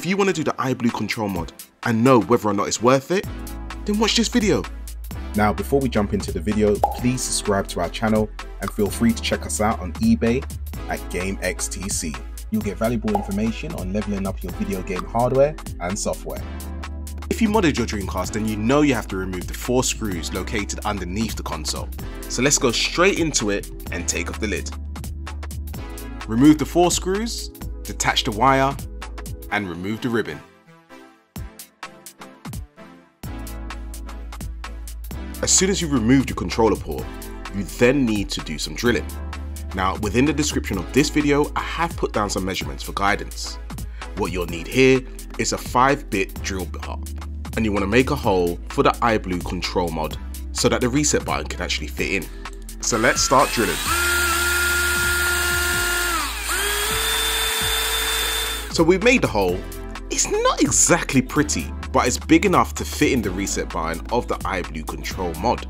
If you want to do the iBlue control mod and know whether or not it's worth it, then watch this video. Now, before we jump into the video, please subscribe to our channel and feel free to check us out on eBay at GameXTC. You'll get valuable information on leveling up your video game hardware and software. If you modded your Dreamcast, then you know you have to remove the four screws located underneath the console. So let's go straight into it and take off the lid. Remove the four screws, detach the wire, and remove the ribbon. As soon as you've removed your controller port, you then need to do some drilling. Now, within the description of this video, I have put down some measurements for guidance. What you'll need here is a 5-bit drill bit and you want to make a hole for the iBlue control mod so that the reset button can actually fit in. So let's start drilling. So we've made the hole. It's not exactly pretty, but it's big enough to fit in the reset button of the iBlue control mod.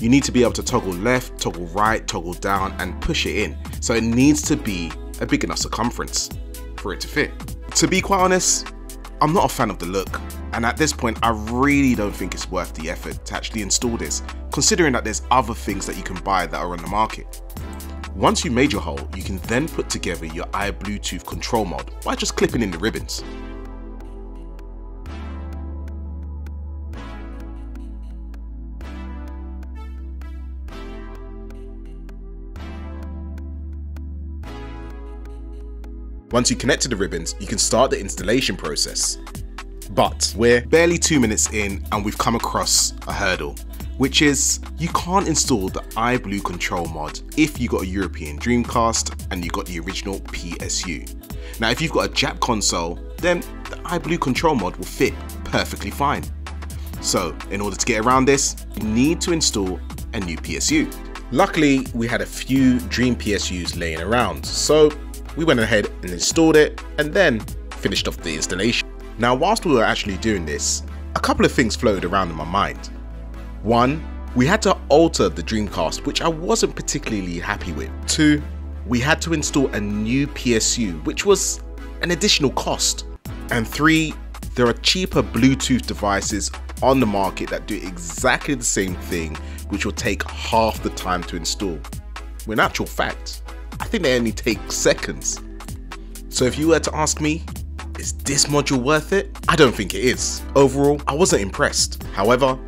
You need to be able to toggle left, toggle right, toggle down and push it in. So it needs to be a big enough circumference for it to fit. To be quite honest, I'm not a fan of the look, and at this point I really don't think it's worth the effort to actually install this, considering that there's other things that you can buy that are on the market. Once you made your hole, you can then put together your iBluetooth control mod by just clipping in the ribbons. Once you connect to the ribbons, you can start the installation process. But we're barely two minutes in and we've come across a hurdle, which is you can't install the iBlue control mod if you got a European Dreamcast and you got the original PSU. Now if you've got a Jap console, then the iBlue control mod will fit perfectly fine. So in order to get around this, you need to install a new PSU. Luckily, we had a few Dream PSUs laying around, so we went ahead and installed it and then finished off the installation. Now whilst we were actually doing this, a couple of things floated around in my mind. One, we had to alter the Dreamcast which I wasn't particularly happy with. Two, we had to install a new PSU which was an additional cost. And three, there are cheaper Bluetooth devices on the market that do exactly the same thing which will take half the time to install. When actual fact, I think they only take seconds. So if you were to ask me, is this module worth it? I don't think it is. Overall, I wasn't impressed. However,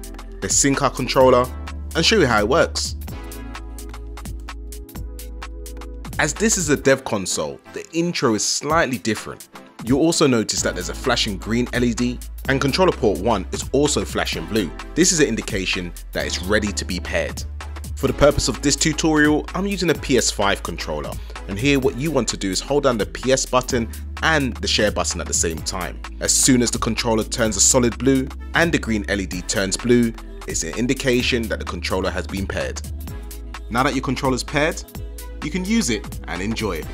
let's sync our controller and show you how it works. As this is a dev console, the intro is slightly different. You'll also notice that there's a flashing green LED and controller port 1 is also flashing blue. This is an indication that it's ready to be paired. For the purpose of this tutorial, I'm using a PS5 controller, and here what you want to do is hold down the PS button and the share button at the same time. As soon as the controller turns a solid blue and the green LED turns blue, it's an indication that the controller has been paired. Now that your controller is paired, you can use it and enjoy it.